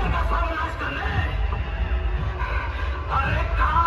का सर्वनाश कर ले अरे कहा